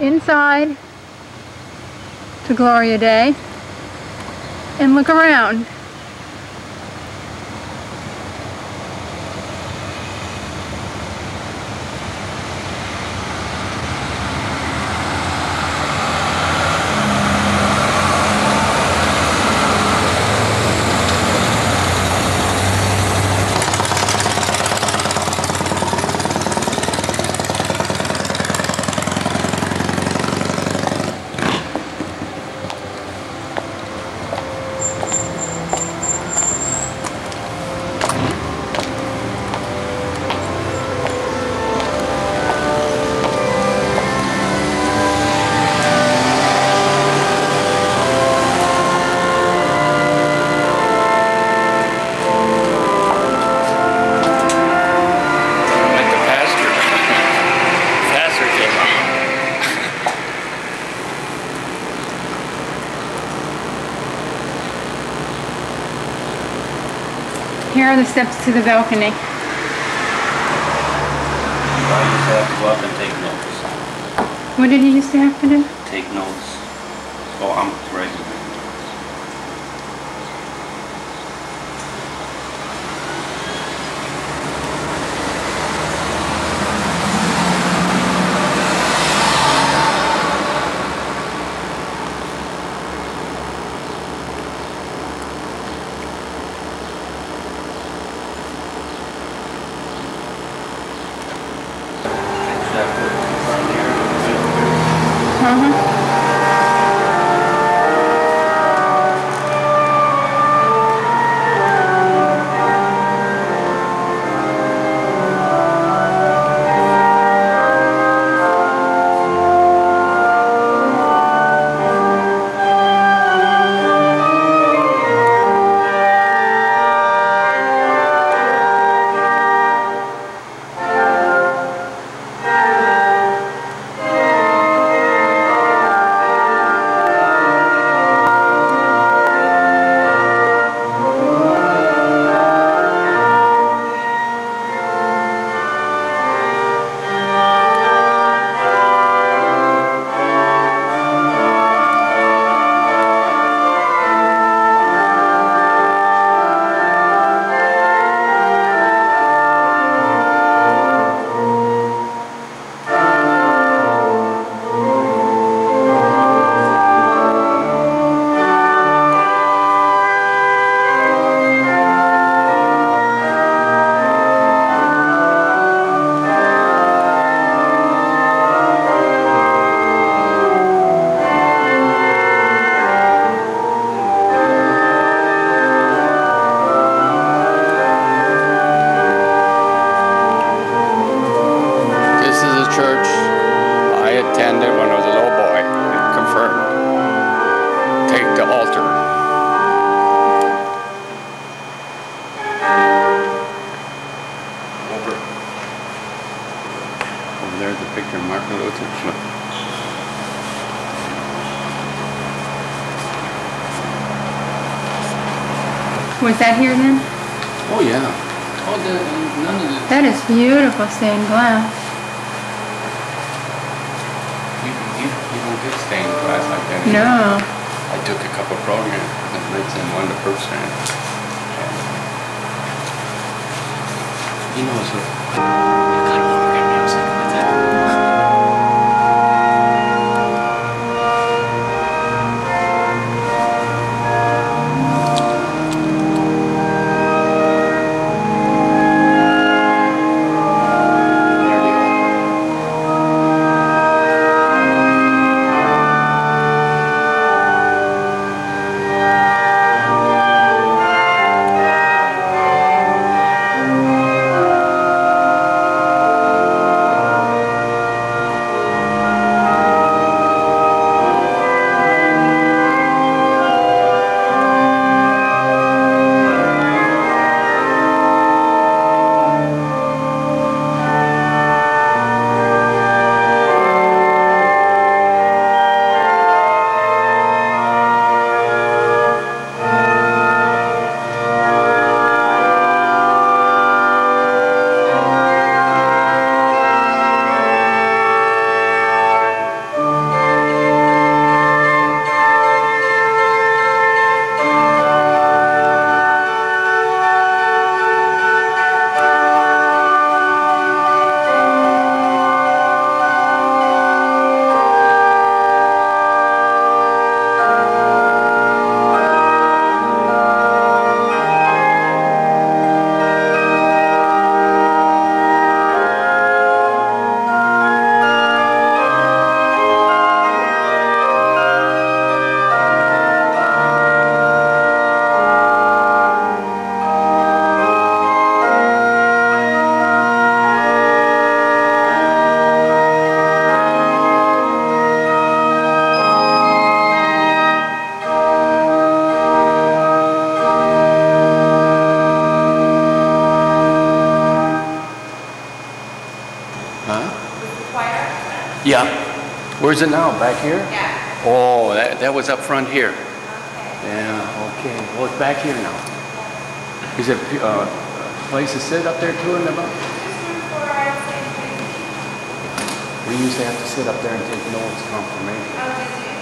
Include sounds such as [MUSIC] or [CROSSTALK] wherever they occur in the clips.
inside to Gloria Dei and look around. Here are the steps to the balcony. I used to have to go up and take notes. What did you used to have to do? Take notes. Oh, I'm Was that here then? Oh yeah. Oh, the, um, none of the That is beautiful stained glass. you, you, you don't get stained glass like that. anymore. No. I took a couple programs and nights in one the first time. You know, so you gotta want to get music with it. Where's it now? Back here? Yeah. Oh, that, that was up front here. Okay. Yeah, okay. Well, it's back here now. Is it uh, a place to sit up there too in the back? Just room for, I would say, three. We used to have to sit up there and take notes, confirmation. Oh, did you?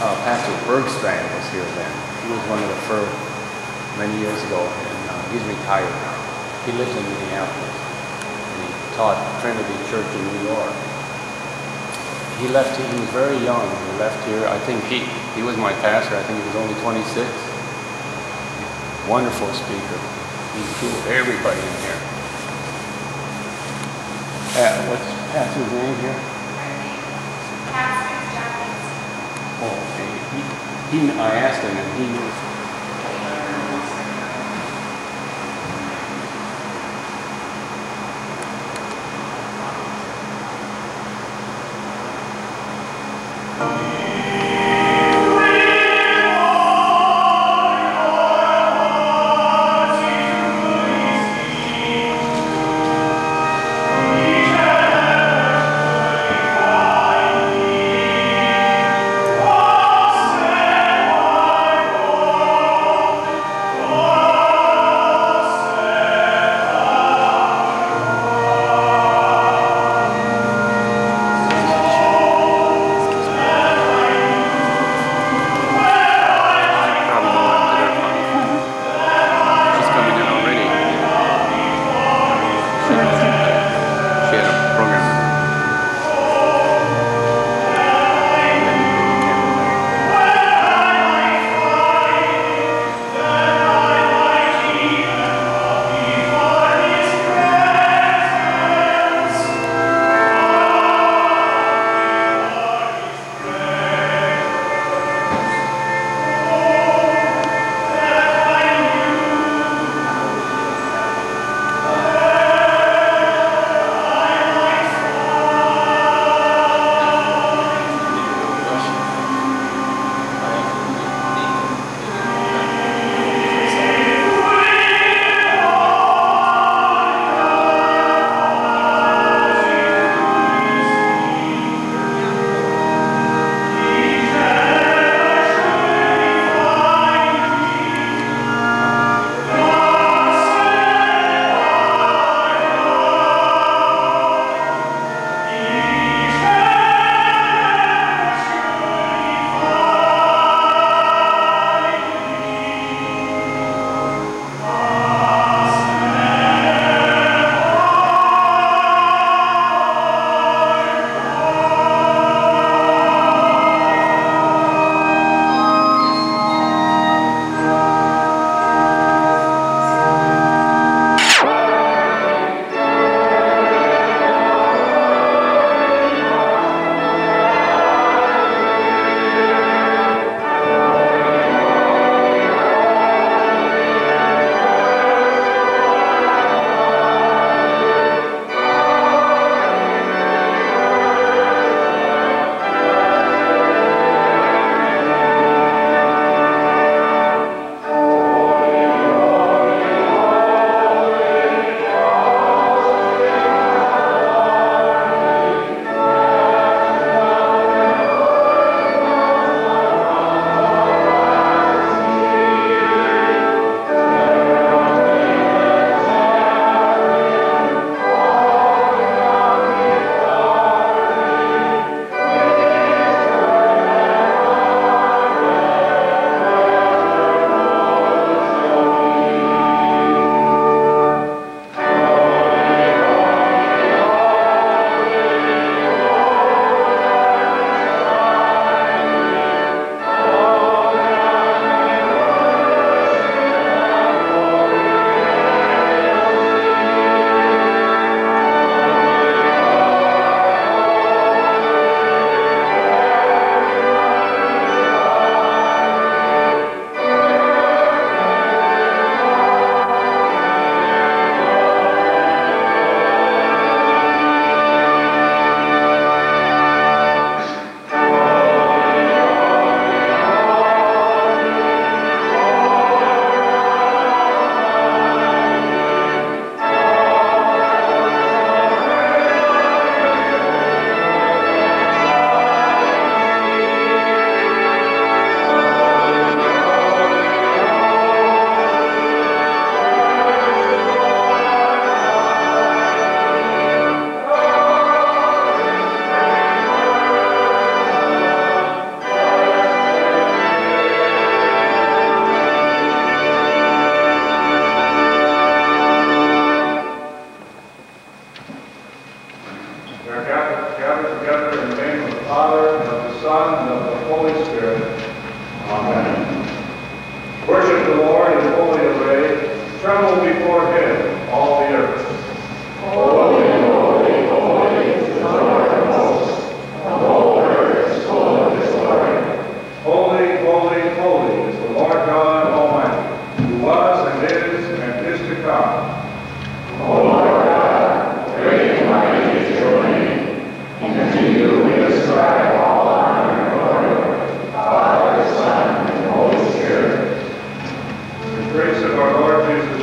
Uh, Pastor Bergstrand was here then. He was one of the first, many years ago, and uh, he's retired now. He lives in Minneapolis. And he taught Trinity Church in New York. He left, he was very young. He left here, I think he, he was my pastor, I think he was only 26. Wonderful speaker. He killed everybody in here. Uh, what's Pastor's name here? Pastor Johnny's. Oh, okay. He, he, I asked him and he knew.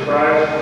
Christ,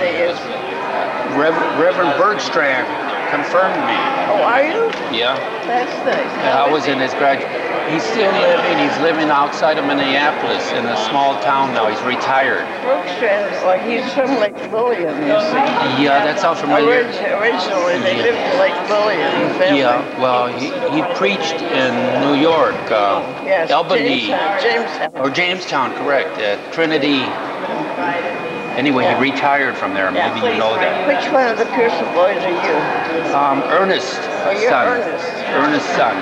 is. Rev- Reverend Bergstrand confirmed me. Oh, are you? Yeah. That's nice. I was in his grad. He's still living. He's living outside of Minneapolis in a small town now. He's retired. Brookstrand, well, he's from Lake see. Yeah, that sounds familiar. Orig- Originally, they lived in Lake family. Yeah, well, he, he preached in New York, uh, Yes, Albany, Jamestown, Jamestown. or Jamestown, correct, at Trinity. Anyway, Yeah. he retired from there. Yeah. Maybe you know that. Which one of the Pearson boys are you? Um, Ernest, Oh, you're son. Ernest. Ernest, son.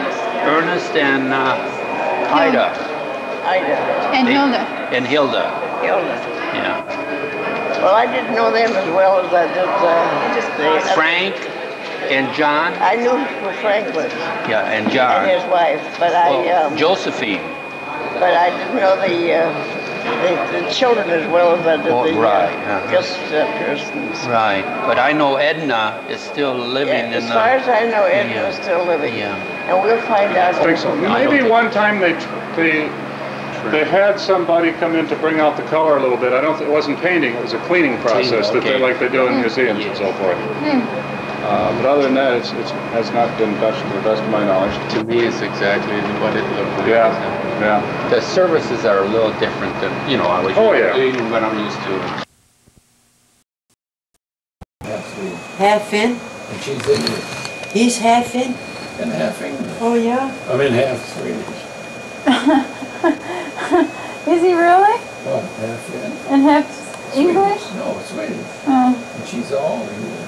Ernest and uh, Ida Ida, And They- Hilda. and Hilda. Hilda. Yeah. Well, I didn't know them as well as I did uh, just the Frank and John. I knew who Frank was Yeah, and John. and John. his wife, but I um, Josephine. but I didn't know the, uh, the the children as well as I did Oh, the right, uh, uh-huh. just uh, Pearsons. Right. But I know Edna is still living Yeah, in as the. far as I know, Edna yeah. is still living. Yeah. And we'll find out. I think so. I Maybe think- one time they, they, they had somebody come in to bring out the color a little bit. I don't, thi- it wasn't painting, it was a cleaning process that they, like they do in museums and so forth. Uh, but other than that, it's, it's, has not been touched to the best of my knowledge. To me, it's exactly what it looked like. Yeah, yeah. The services are a little different than, you know, I was Oh, yeah. doing what I'm used to. Half Finn? And she's English He's half Finn? and half English. Oh, yeah? I mean, half Swedish. [LAUGHS] Is he really? What, half Finn? And half English? Swedish? No, Swedish. Oh. And she's all English.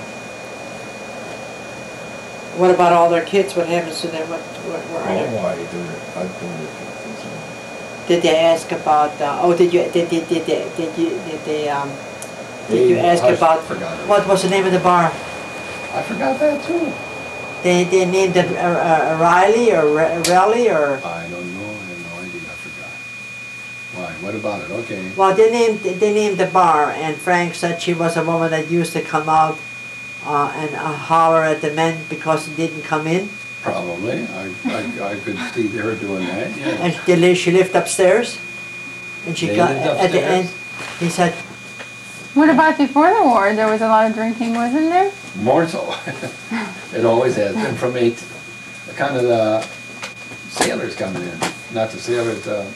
What about all their kids? What happens to them? What, where, where are oh, they? Oh, I do it. I do it. Did they ask about, uh, oh, did you, did, did, did, they- did you, did they, um, did you ask about, what was the name of the bar? I forgot that too. They, they named it uh, uh, Riley or Raleigh or, I don't know. I have no idea. I forgot. Why? What about it? Okay. well, they named, they named the bar and Frank said she was a woman that used to come out uh, and uh, holler at the men because they didn't come in. Probably. I, I, I could see her doing that, yeah. And they li- she lived upstairs. And she They got, lived at the end, upstairs? he said, What about before the war? There was a lot of drinking, wasn't there? More so. [LAUGHS] It always has been from eight, kind of the sailors coming in. Not the sailors, the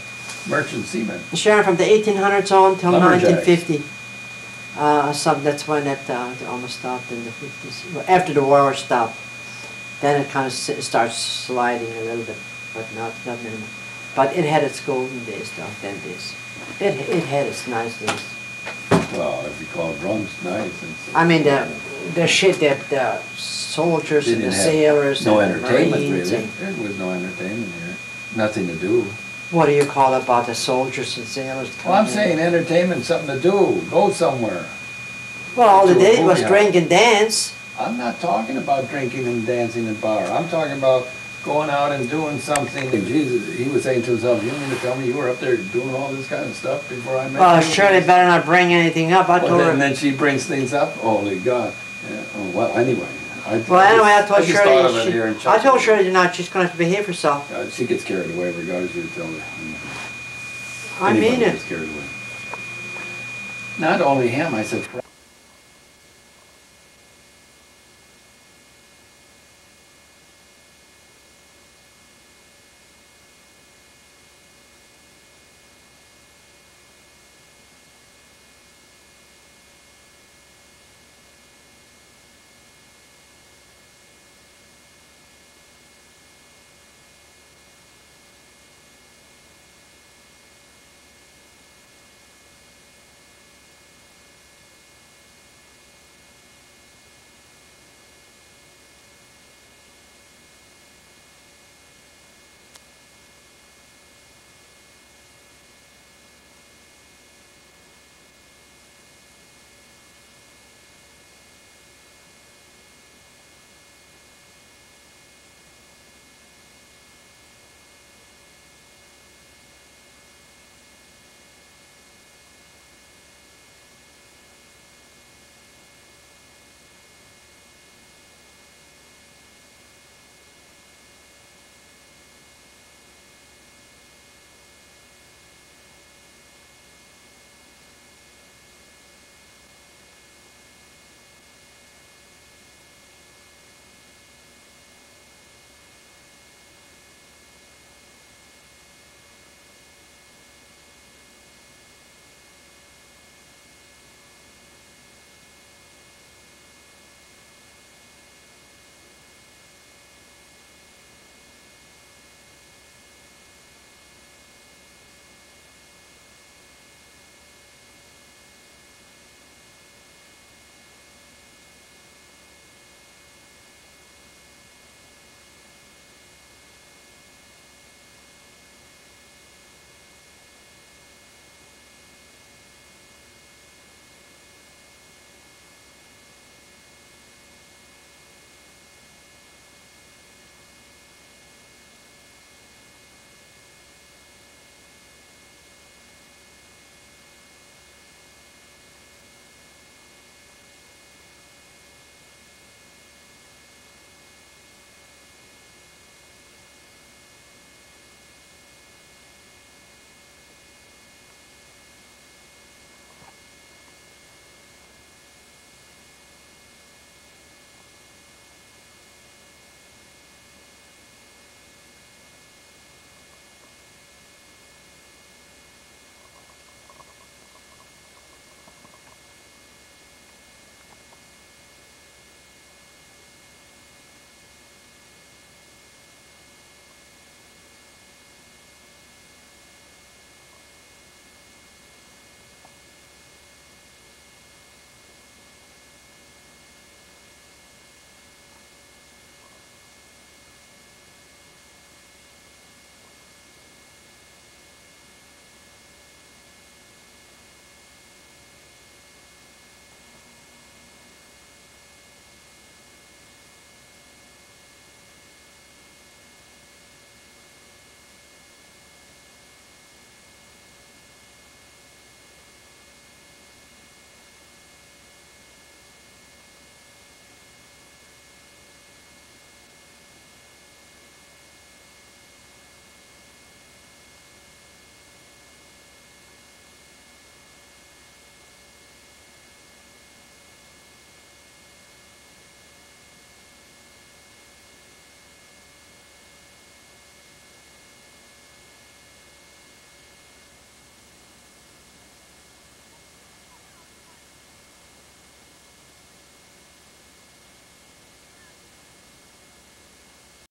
merchant seamen. Sharon, from the 1800s on till Lumberjacks. 1950. Uh, some, that's when it uh, it almost stopped in the 50s. Well, After the war stopped, then it kind of starts sliding a little bit, but not, not anymore. But it had its golden days, though, then days. It, it had its nice days. Well, if you call drums nice. I mean, the, the shit that the soldiers and the sailors No and the entertainment Marines really. There was no entertainment here. Nothing to do. what do you call about the soldiers and sailors? Well, I'm in? saying entertainment, something to do. Go somewhere. Well, all they to did was drink and dance. I'm not talking about drinking and dancing in bar. I'm talking about going out and doing something. And Jesus, he was saying to himself, you mean to tell me you were up there doing all this kind of stuff before I met Well, you? Shirley better not bring anything up. I Well, told then, her. and then she brings things up. Holy God. Yeah. Oh, well, anyway. I, Well, anyway, I told of Shirley, here she, I told. Shirley tonight she's gonna have to behave herself. Uh, she gets carried away regardless you tell her. I Anybody mean it. gets carried away. Not only him, I said,